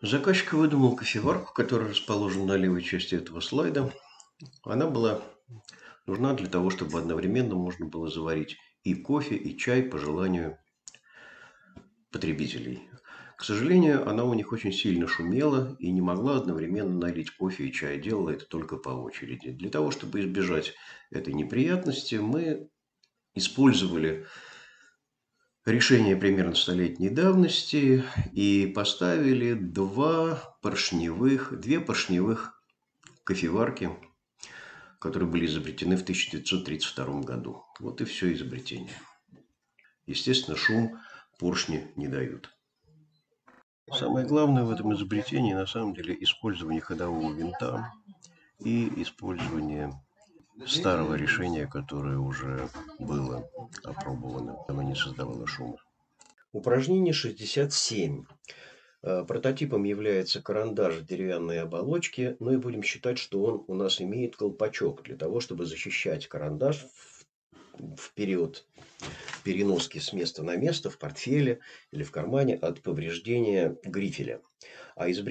Заказчик выдумал кофеварку, которая расположена на левой части этого слайда. Она была нужна для того, чтобы одновременно можно было заварить и кофе, и чай по желанию потребителей. К сожалению, она у них очень сильно шумела и не могла одновременно налить кофе и чай. Делала это только по очереди. Для того, чтобы избежать этой неприятности, мы использовали решение примерно столетней давности и поставили два поршневых, две поршневых кофеварки, которые были изобретены в 1932 году. Вот и все изобретение. Естественно, шум поршни не дают. Самое главное в этом изобретении на самом деле использование ходового винта и использование старого решения, которое уже было опробовано. Оно не создавало шума. Упражнение 67. Э, прототипом является карандаш в деревянной оболочке, но и будем считать, что он у нас имеет колпачок для того, чтобы защищать карандаш в период переноски с места на место в портфеле или в кармане от повреждения грифеля. А изобретение